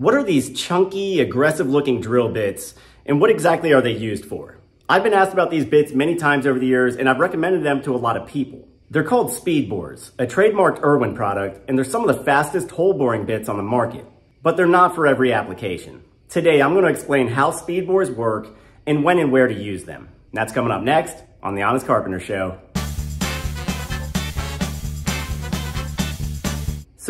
What are these chunky, aggressive looking drill bits and what exactly are they used for? I've been asked about these bits many times over the years and I've recommended them to a lot of people. They're called Speedbors, a trademarked Irwin product, and they're some of the fastest hole boring bits on the market. But they're not for every application. Today, I'm gonna explain how Speedbors work and when and where to use them. That's coming up next on The Honest Carpenter Show.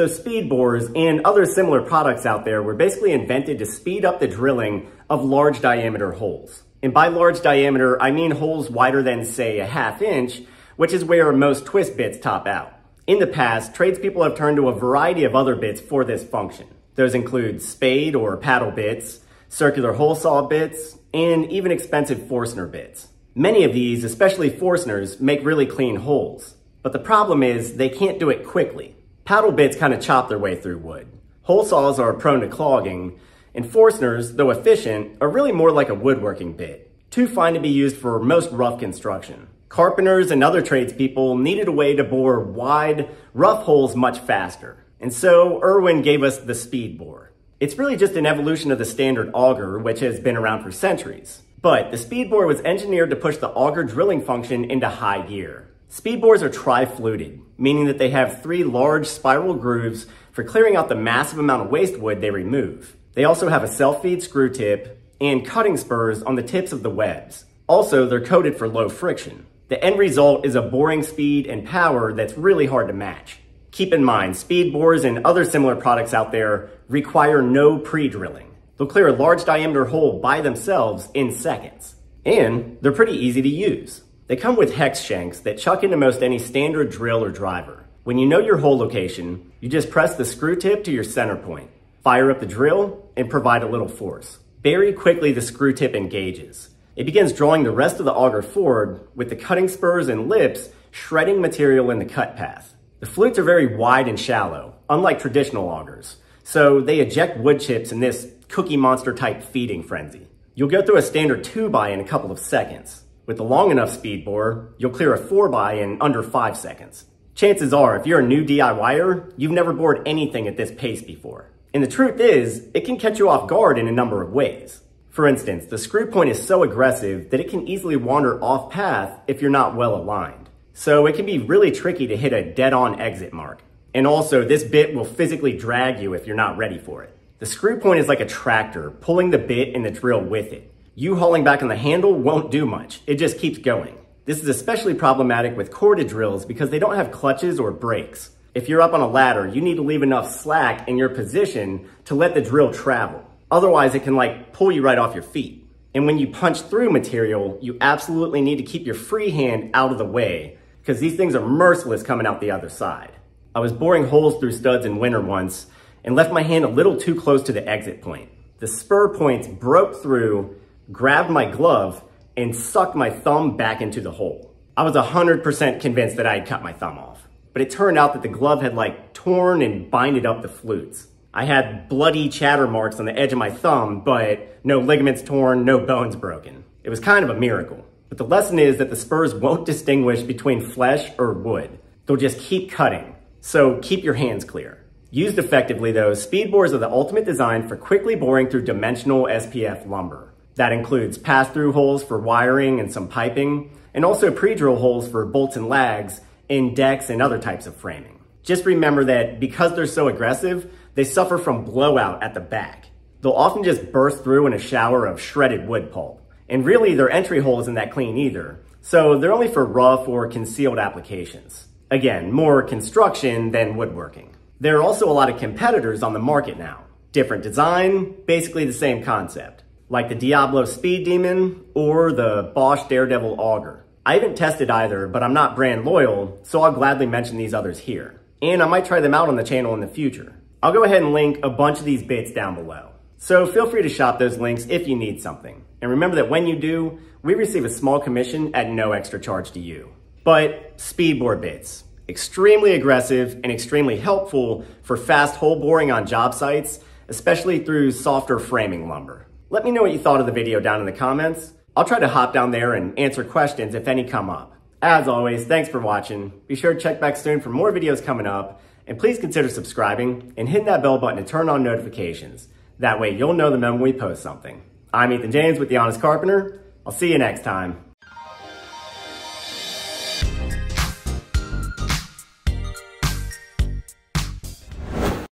So Speedbors and other similar products out there were basically invented to speed up the drilling of large diameter holes. And by large diameter, I mean holes wider than say a half inch, which is where most twist bits top out. In the past, tradespeople have turned to a variety of other bits for this function. Those include spade or paddle bits, circular hole saw bits, and even expensive Forstner bits. Many of these, especially Forstners, make really clean holes. But the problem is they can't do it quickly. Paddle bits kind of chop their way through wood. Hole saws are prone to clogging, and Forstners, though efficient, are really more like a woodworking bit, too fine to be used for most rough construction. Carpenters and other tradespeople needed a way to bore wide, rough holes much faster. And so Irwin gave us the Speedbor. It's really just an evolution of the standard auger, which has been around for centuries. But the Speedbor was engineered to push the auger drilling function into high gear. Speedbors are tri-fluted, meaning that they have three large spiral grooves for clearing out the massive amount of waste wood they remove. They also have a self-feed screw tip and cutting spurs on the tips of the webs. Also, they're coated for low friction. The end result is a boring speed and power that's really hard to match. Keep in mind, Speedbors and other similar products out there require no pre-drilling. They'll clear a large diameter hole by themselves in seconds. And they're pretty easy to use. They come with hex shanks that chuck into most any standard drill or driver. When you know your hole location, you just press the screw tip to your center point, fire up the drill, and provide a little force. Very quickly the screw tip engages. It begins drawing the rest of the auger forward with the cutting spurs and lips shredding material in the cut path. The flutes are very wide and shallow, unlike traditional augers, so they eject wood chips in this cookie monster type feeding frenzy. You'll go through a standard 2 by in a couple of seconds. With a long enough Speedbor, you'll clear a 4x in under 5 seconds. Chances are, if you're a new DIYer, you've never bored anything at this pace before. And the truth is, it can catch you off guard in a number of ways. For instance, the screw point is so aggressive that it can easily wander off path if you're not well aligned. So it can be really tricky to hit a dead-on exit mark. And also, this bit will physically drag you if you're not ready for it. The screw point is like a tractor, pulling the bit and the drill with it. You hauling back on the handle won't do much. It just keeps going. This is especially problematic with corded drills because they don't have clutches or brakes. If you're up on a ladder, you need to leave enough slack in your position to let the drill travel. Otherwise, it can like pull you right off your feet. And when you punch through material, you absolutely need to keep your free hand out of the way because these things are merciless coming out the other side. I was boring holes through studs in winter once and left my hand a little too close to the exit point. The spur points broke through grabbed my glove, and sucked my thumb back into the hole. I was 100% convinced that I had cut my thumb off, but it turned out that the glove had like torn and binded up the flutes. I had bloody chatter marks on the edge of my thumb, but no ligaments torn, no bones broken. It was kind of a miracle. But the lesson is that the spurs won't distinguish between flesh or wood. They'll just keep cutting. So keep your hands clear. Used effectively though, Speedbors are the ultimate design for quickly boring through dimensional SPF lumber. That includes pass-through holes for wiring and some piping, and also pre-drill holes for bolts and lags in decks and other types of framing. Just remember that because they're so aggressive, they suffer from blowout at the back. They'll often just burst through in a shower of shredded wood pulp. And really, their entry hole isn't that clean either. So they're only for rough or concealed applications. Again, more construction than woodworking. There are also a lot of competitors on the market now. Different design, basically the same concept like the Diablo Speedemon or the Bosch Daredevil Auger. I haven't tested either, but I'm not brand loyal, so I'll gladly mention these others here. And I might try them out on the channel in the future. I'll go ahead and link a bunch of these bits down below. So feel free to shop those links if you need something. And remember that when you do, we receive a small commission at no extra charge to you. But Speedbor bits, extremely aggressive and extremely helpful for fast hole boring on job sites, especially through softer framing lumber. Let me know what you thought of the video down in the comments. I'll try to hop down there and answer questions if any come up. As always, thanks for watching. Be sure to check back soon for more videos coming up, and please consider subscribing and hitting that bell button to turn on notifications. That way you'll know the moment we post something. I'm Ethan James with The Honest Carpenter. I'll see you next time.